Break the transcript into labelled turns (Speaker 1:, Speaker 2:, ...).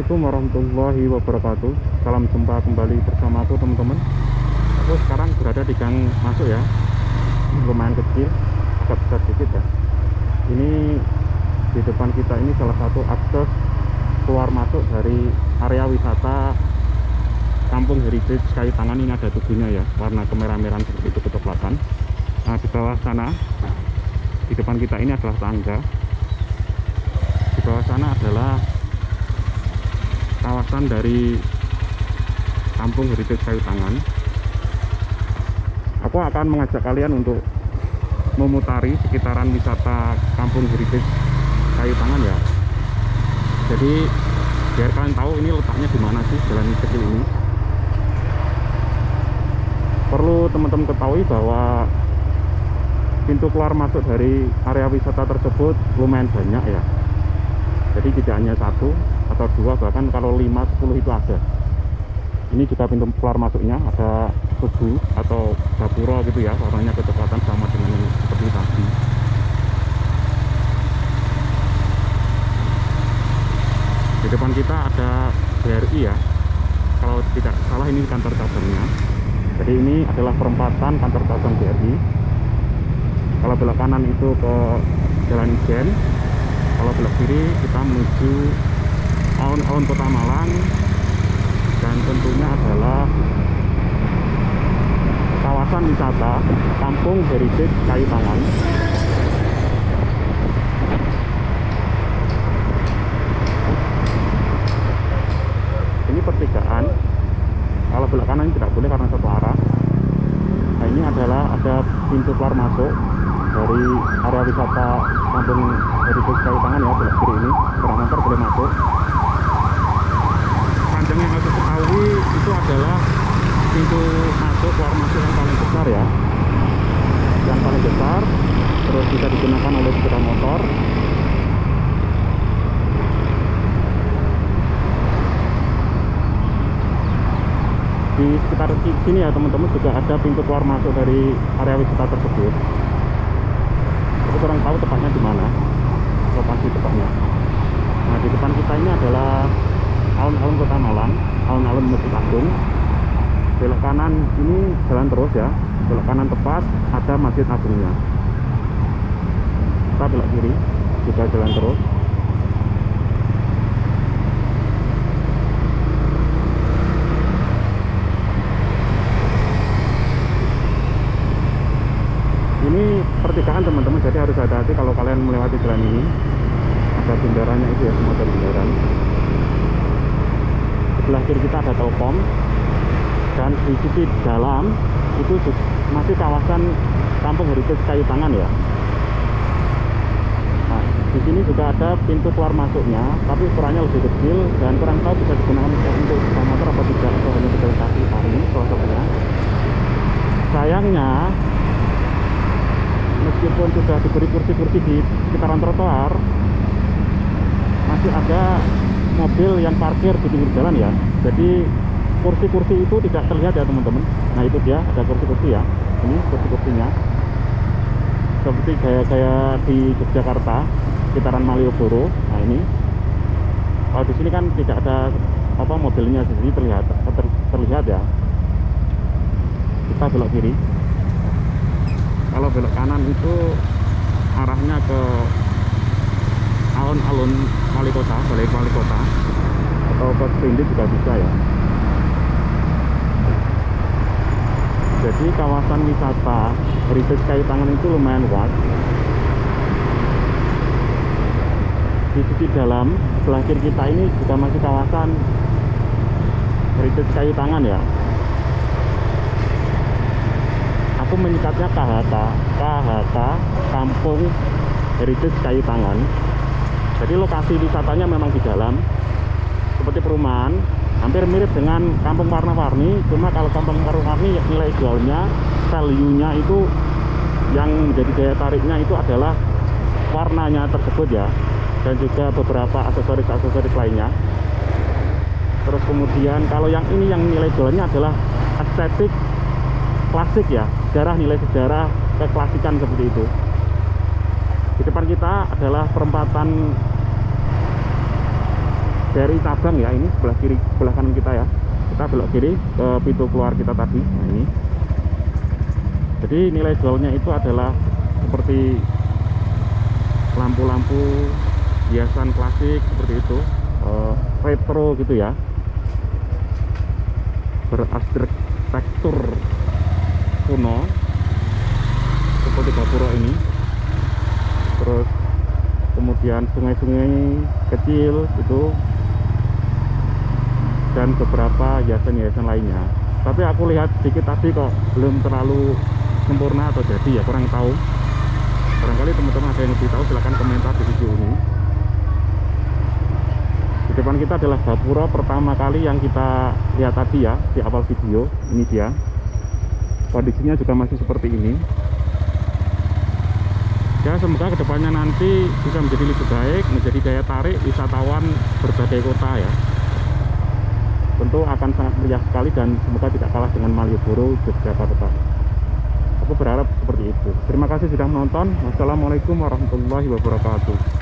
Speaker 1: Assalamualaikum warahmatullahi wabarakatuh. Salam jumpa kembali bersama aku teman-teman. Aku sekarang berada di gang masuk ya. Lumayan kecil Agak besar sedikit ya. Ini di depan kita ini salah satu akses keluar masuk dari area wisata Kampung Heritage Kayu Tangan ini ada tubuhnya ya warna kemerah-merahan seperti itu kecoklatan. Nah di bawah sana di depan kita ini adalah tangga. Di bawah sana adalah kawasan dari kampung heritage kayu tangan. Aku akan mengajak kalian untuk memutari sekitaran wisata kampung heritage kayu tangan ya. Jadi biar kalian tahu ini letaknya di mana sih jalan kecil ini. Perlu teman-teman ketahui bahwa pintu keluar masuk dari area wisata tersebut lumayan banyak ya jadi tidak hanya satu atau dua bahkan kalau lima sepuluh itu ada. Ini juga pintu keluar masuknya ada kebu atau gapura gitu ya warnanya kecoklatan sama dengan yang seperti tadi. Di depan kita ada BRI ya. Kalau tidak salah ini kantor cabangnya. Jadi ini adalah perempatan kantor cabang BRI kalau belok kanan itu ke Jalan Ijen kalau belok kiri kita menuju alun-alun kota Malang. Dan tentunya adalah kawasan wisata Kampung Heritage Kayu Tangan. Ini pertigaan. Kalau belok kanan tidak boleh karena satu arah. Nah ini adalah ada pintu keluar masuk dari area wisata Kampung Heritage Kayu Tangan ya belok kiri ini. Sepeda motor boleh masuk. Panjang yang harus ketahui itu adalah pintu masuk keluar masuk yang paling besar ya. Yang paling besar terus bisa digunakan oleh sepeda motor. Di sekitar sini ya teman-teman juga ada pintu keluar masuk dari area wisata tersebut. Aku kurang tahu tepatnya di mana lokasi tepatnya nah di depan kita ini adalah alun-alun kota Malang alun-alun Masjid Agung belok kanan ini jalan terus ya. Belok kanan tepat ada Masjid Agungnya. Kita belok kiri juga jalan terus ini pertigaan teman-teman jadi harus hati-hati kalau kalian melewati jalan ini ada bendaranya itu ya semua bundaran sebelah kiri kita ada telkom dan di sisi dalam itu masih kawasan kampung heritage kayu tangan ya. Nah di sini juga ada pintu keluar masuknya tapi ukurannya lebih kecil dan kurang tahu bisa digunakan untuk sepeda motor atau tidak atau hanya pejalan kaki satunya sayangnya meskipun sudah diberi kursi-kursi di sekitaran trotoar masih ada mobil yang parkir di pinggir jalan ya. Jadi kursi-kursi itu tidak terlihat ya teman-teman. Nah itu dia ada kursi-kursi ya. Ini kursi-kursinya. Seperti kayak-kayak di Yogyakarta sekitaran Malioboro. Nah ini. Kalau di sini kan tidak ada apa mobilnya di sini terlihat ter, terlihat ya. Kita belok kiri kalau belok kanan itu arahnya ke alun-alun wali kota, balai wali kota. Atau ke Sprindik juga bisa ya. Jadi kawasan wisata heritage kayu tangan itu lumayan luas. Di sisi dalam sebelah kiri kita ini juga masih kawasan heritage kayu tangan ya aku menyikatnya KHK KHK Kampung Heritage Kayu Tangan. Jadi lokasi wisatanya memang di dalam seperti perumahan hampir mirip dengan kampung warna-warni. Cuma kalau kampung warna-warni nilai jualnya value-nya itu yang menjadi daya tariknya itu adalah warnanya tersebut ya. Dan juga beberapa aksesoris-aksesoris lainnya. Terus kemudian kalau yang ini yang nilai jualnya adalah estetik klasik ya sejarah nilai sejarah keklasikan seperti itu. Di depan kita adalah perempatan dari cabang ya ini sebelah kiri sebelah kanan kita ya. Kita belok kiri ke pintu keluar kita tadi nah ini. Jadi nilai jualnya itu adalah seperti lampu-lampu hiasan klasik seperti itu eh, retro gitu ya. Berarsitektur kuno. Seperti Gapura ini. Terus kemudian sungai-sungai kecil itu dan beberapa hiasan-hiasan lainnya. Tapi aku lihat sedikit tadi kok belum terlalu sempurna atau jadi ya kurang tahu. Barangkali teman-teman ada yang lebih tahu silahkan komentar di video ini. Di depan kita adalah gapura pertama kali yang kita lihat tadi ya di awal video ini dia kondisinya juga masih seperti ini. Ya semoga ke depannya nanti bisa menjadi lebih baik menjadi daya tarik wisatawan berbagai kota ya. Tentu akan sangat meriah sekali dan semoga tidak kalah dengan Malioboro Yogyakarta aku berharap seperti itu. Terima kasih sudah menonton. Wassalamualaikum warahmatullahi wabarakatuh